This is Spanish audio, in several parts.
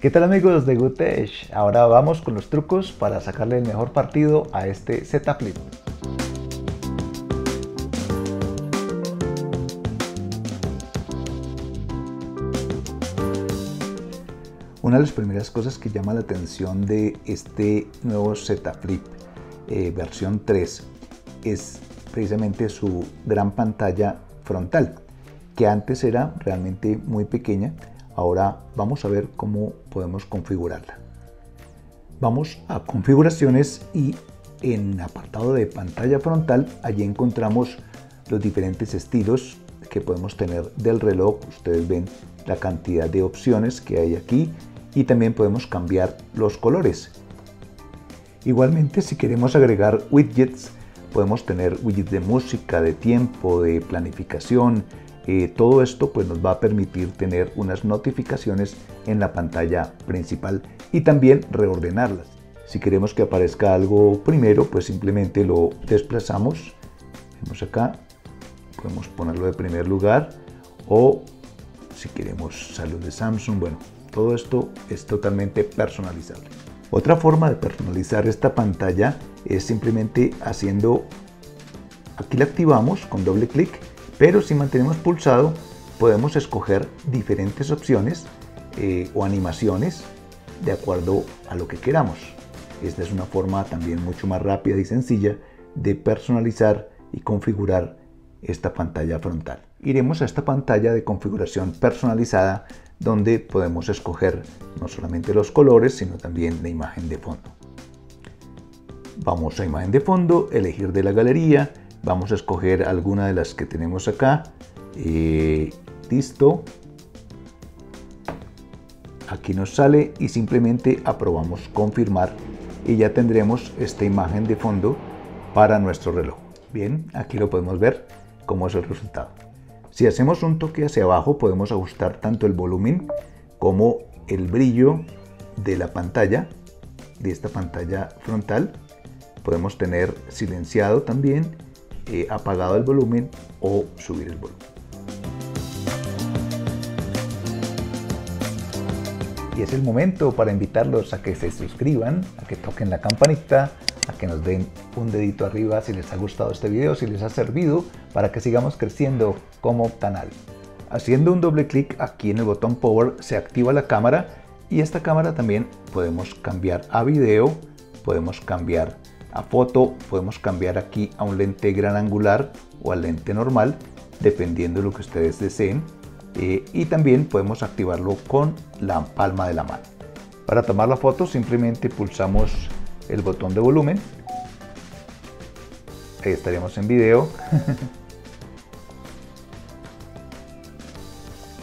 ¿Qué tal amigos de Goodtech? Ahora vamos con los trucos para sacarle el mejor partido a este Z Flip. Una de las primeras cosas que llama la atención de este nuevo Z Flip eh, versión 3 es precisamente su gran pantalla frontal, que antes era realmente muy pequeña, Ahora vamos a ver cómo podemos configurarla. Vamos a configuraciones y en apartado de pantalla frontal allí encontramos los diferentes estilos que podemos tener del reloj. Ustedes ven la cantidad de opciones que hay aquí y también podemos cambiar los colores. Igualmente si queremos agregar widgets podemos tener widgets de música, de tiempo, de planificación, eh, todo esto pues nos va a permitir tener unas notificaciones en la pantalla principal y también reordenarlas. Si queremos que aparezca algo primero, pues simplemente lo desplazamos. Vemos acá, podemos ponerlo de primer lugar o si queremos salud de Samsung, bueno, todo esto es totalmente personalizable. Otra forma de personalizar esta pantalla es simplemente haciendo, aquí la activamos con doble clic pero si mantenemos pulsado, podemos escoger diferentes opciones eh, o animaciones de acuerdo a lo que queramos. Esta es una forma también mucho más rápida y sencilla de personalizar y configurar esta pantalla frontal. Iremos a esta pantalla de configuración personalizada donde podemos escoger no solamente los colores sino también la imagen de fondo. Vamos a imagen de fondo, elegir de la galería, Vamos a escoger alguna de las que tenemos acá. Eh, listo. Aquí nos sale y simplemente aprobamos confirmar y ya tendremos esta imagen de fondo para nuestro reloj. Bien, aquí lo podemos ver cómo es el resultado. Si hacemos un toque hacia abajo podemos ajustar tanto el volumen como el brillo de la pantalla, de esta pantalla frontal. Podemos tener silenciado también eh, apagado el volumen o subir el volumen. Y es el momento para invitarlos a que se suscriban, a que toquen la campanita, a que nos den un dedito arriba si les ha gustado este video, si les ha servido para que sigamos creciendo como canal. Haciendo un doble clic aquí en el botón Power se activa la cámara y esta cámara también podemos cambiar a video, podemos cambiar a foto podemos cambiar aquí a un lente gran angular o al lente normal dependiendo de lo que ustedes deseen. Eh, y también podemos activarlo con la palma de la mano. Para tomar la foto simplemente pulsamos el botón de volumen. Ahí estaríamos en video.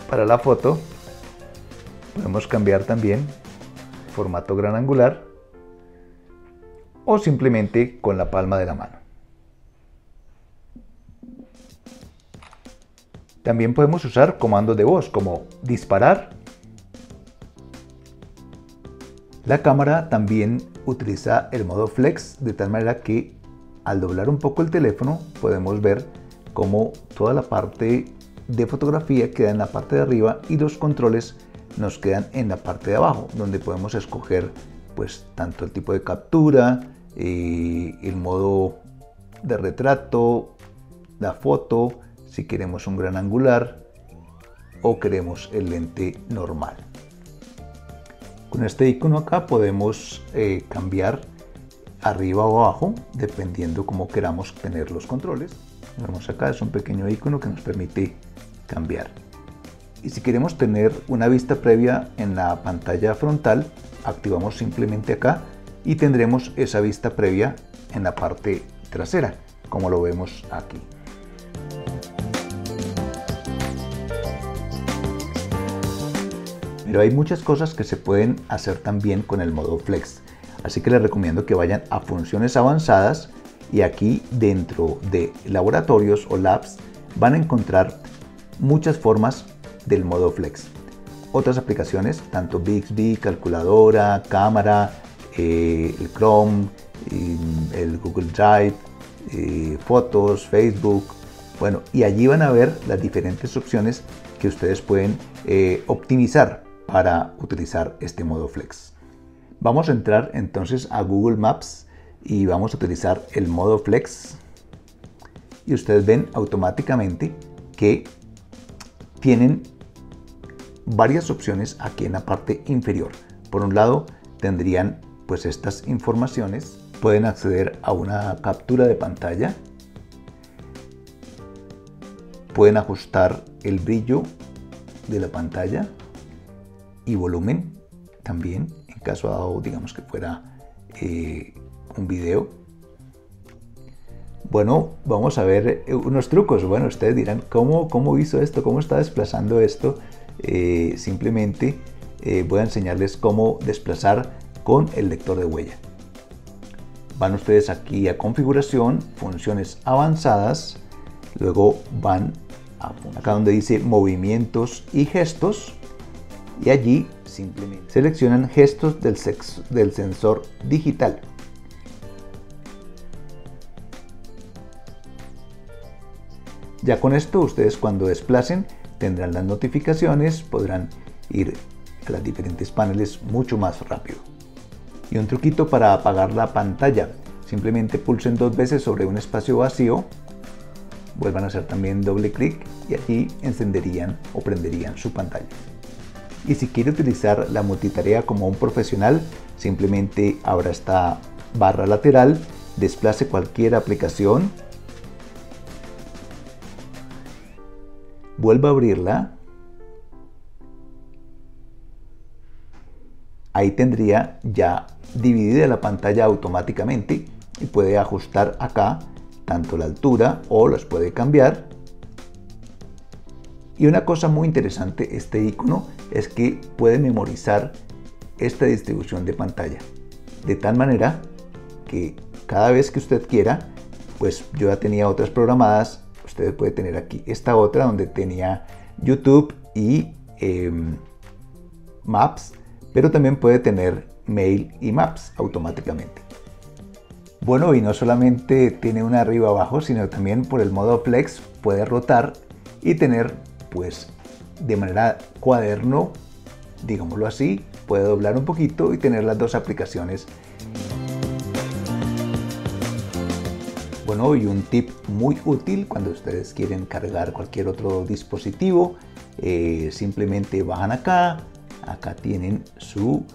Para la foto podemos cambiar también formato gran angular o simplemente con la palma de la mano. También podemos usar comandos de voz como disparar. La cámara también utiliza el modo flex de tal manera que al doblar un poco el teléfono podemos ver cómo toda la parte de fotografía queda en la parte de arriba y los controles nos quedan en la parte de abajo donde podemos escoger pues tanto el tipo de captura, eh, el modo de retrato, la foto, si queremos un gran angular o queremos el lente normal. Con este icono acá podemos eh, cambiar arriba o abajo dependiendo cómo queramos tener los controles. Vemos acá es un pequeño icono que nos permite cambiar. Y si queremos tener una vista previa en la pantalla frontal, activamos simplemente acá y tendremos esa vista previa en la parte trasera, como lo vemos aquí. Pero hay muchas cosas que se pueden hacer también con el modo Flex, así que les recomiendo que vayan a funciones avanzadas y aquí dentro de laboratorios o labs van a encontrar muchas formas del modo Flex. Otras aplicaciones, tanto Bixby, calculadora, cámara, eh, el Chrome, el Google Drive, eh, fotos, Facebook, bueno, y allí van a ver las diferentes opciones que ustedes pueden eh, optimizar para utilizar este modo flex. Vamos a entrar entonces a Google Maps y vamos a utilizar el modo flex y ustedes ven automáticamente que tienen varias opciones aquí en la parte inferior. Por un lado tendrían pues estas informaciones, pueden acceder a una captura de pantalla, pueden ajustar el brillo de la pantalla y volumen también en caso digamos que fuera eh, un video bueno, vamos a ver eh, unos trucos. Bueno, ustedes dirán, ¿cómo, cómo hizo esto? ¿Cómo está desplazando esto? Eh, simplemente voy a enseñarles cómo desplazar con el lector de huella. Van ustedes aquí a configuración, funciones avanzadas, luego van a acá donde dice movimientos y gestos y allí simplemente seleccionan gestos del, del sensor digital. Ya con esto ustedes cuando desplacen tendrán las notificaciones, podrán ir a las diferentes paneles mucho más rápido. Y un truquito para apagar la pantalla, simplemente pulsen dos veces sobre un espacio vacío, vuelvan a hacer también doble clic y aquí encenderían o prenderían su pantalla. Y si quiere utilizar la multitarea como un profesional, simplemente abra esta barra lateral, desplace cualquier aplicación vuelva a abrirla, ahí tendría ya dividida la pantalla automáticamente y puede ajustar acá tanto la altura o las puede cambiar. Y una cosa muy interesante este icono es que puede memorizar esta distribución de pantalla de tal manera que cada vez que usted quiera, pues yo ya tenía otras programadas, Usted puede tener aquí esta otra donde tenía YouTube y em, Maps, pero también puede tener Mail y Maps automáticamente. Bueno, y no solamente tiene una arriba abajo, sino también por el modo Flex puede rotar y tener pues de manera cuaderno, digámoslo así, puede doblar un poquito y tener las dos aplicaciones Bueno, y un tip muy útil cuando ustedes quieren cargar cualquier otro dispositivo, eh, simplemente bajan acá, acá tienen su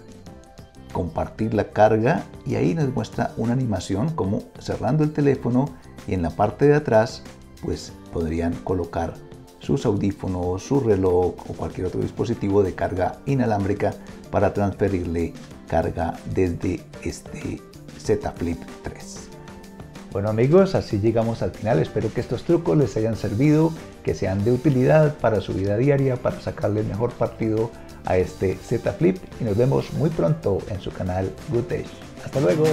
compartir la carga y ahí nos muestra una animación como cerrando el teléfono y en la parte de atrás pues podrían colocar sus audífonos, su reloj o cualquier otro dispositivo de carga inalámbrica para transferirle carga desde este Z Flip 3. Bueno amigos, así llegamos al final. Espero que estos trucos les hayan servido, que sean de utilidad para su vida diaria, para sacarle mejor partido a este Z Flip y nos vemos muy pronto en su canal Good Hasta luego.